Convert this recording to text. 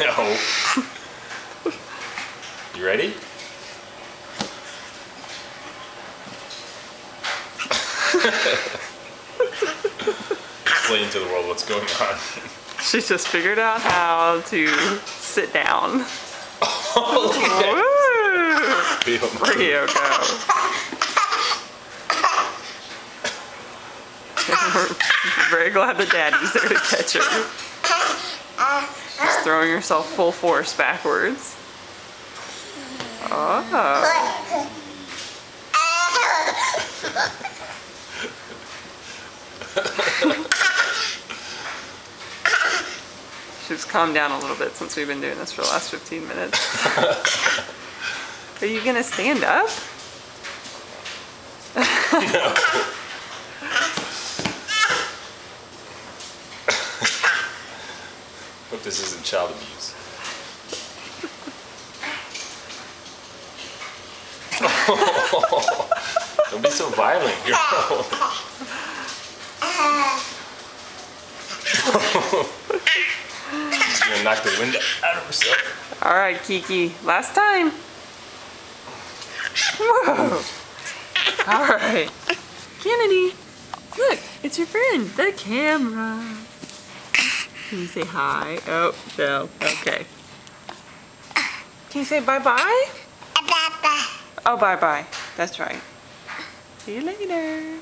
no. You ready? Explain to the world what's going on. She just figured out how to sit down. oh, Rio go. very glad the Daddy's there to catch her. She's throwing herself full force backwards. Oh. She's calmed down a little bit since we've been doing this for the last 15 minutes. Are you gonna stand up? Hope this isn't child abuse. Don't be so violent, girl. She's gonna knock the window out of herself. All right, Kiki, last time. Whoa. All right. Kennedy, look, it's your friend, the camera. Can you say hi? Oh, no. Okay. Can you say bye-bye? Bye-bye. Oh, bye-bye. That's right. See you later.